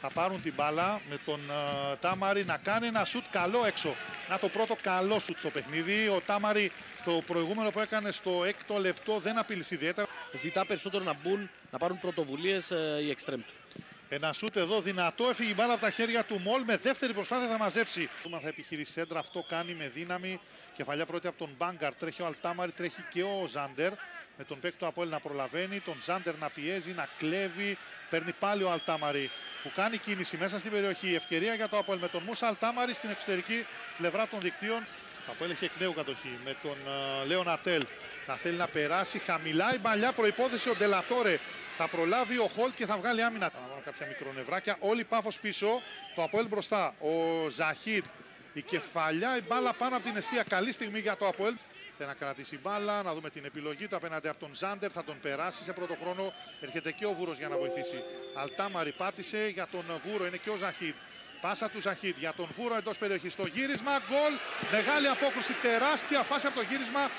Θα πάρουν την μπάλα με τον uh, Τάμαρη να κάνει ένα σουτ καλό έξω. Να το πρώτο καλό σουτ στο παιχνίδι. Ο Τάμαρη στο προηγούμενο που έκανε στο έκτο λεπτό δεν απειλήσει ιδιαίτερα. Ζητά περισσότερο να μπουν, να πάρουν πρωτοβουλίες ε, οι εξτρέμ του. Ένα σούτ εδώ δυνατό, έφυγε η μπάλα από τα χέρια του Μολ. Με δεύτερη προσπάθεια θα μαζέψει. Θα επιχειρήσει σέντρα, αυτό κάνει με δύναμη. Κεφαλιά πρώτη από τον Μπάγκαρ. Τρέχει ο Αλτάμαρη, τρέχει και ο Ζάντερ. Με τον παίκτο από να προλαβαίνει, τον Ζάντερ να πιέζει, να κλέβει. Παίρνει πάλι ο Αλτάμαρη που κάνει κίνηση μέσα στην περιοχή. Ευκαιρία για το Απόελ με τον Μούσα Αλτάμαρη στην εξωτερική πλευρά των δικτύων. Το Απόελ έχει εκ νέου κατοχή με τον uh, Λέον Ατέλ. Να θέλει να περάσει χαμηλά η παλιά προπόθεση ο Ντελατόρε. Θα προλάβει ο Χολτ και θα βγάλει άμυνα. Θα βάλω κάποια μικρονευράκια. Όλη πάφος πίσω. Το Απόελ μπροστά. Ο Ζαχίτ. Η κεφαλιά, η μπάλα πάνω από την αιστεία. Καλή στιγμή για το Απόελ. Θέλει να κρατήσει μπάλα, να δούμε την επιλογή του απέναντι από τον Ζάντερ. Θα τον περάσει σε πρώτο χρόνο. Έρχεται και ο Βούρος για να βοηθήσει. Αλτάμαρη πάτησε για τον Βούρο. Είναι και ο Ζαχίτ. Πάσα του Ζαχίτ για τον Βούρο εντός περιοχής. Το γύρισμα, γκολ. Μεγάλη απόκρουση, τεράστια φάση από το γύρισμα.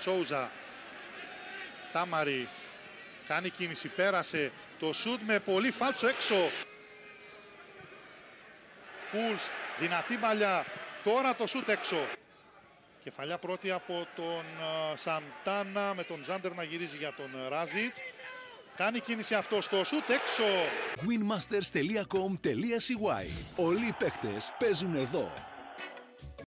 Σόουζα. Τάμαρη κάνει κίνηση, πέρασε το σουτ με πολύ φάλτσο έξω. Πούλς, δυνατή παλιά, τώρα το σουτ έξω. Κεφαλιά πρώτη από τον Σαντάνα με τον Ζάντερ να γυρίζει για τον Ράζιτς. Κάνει κίνηση αυτό στο σουτ έξω. winmasters.com.cy Όλοι οι παίκτες παίζουν εδώ.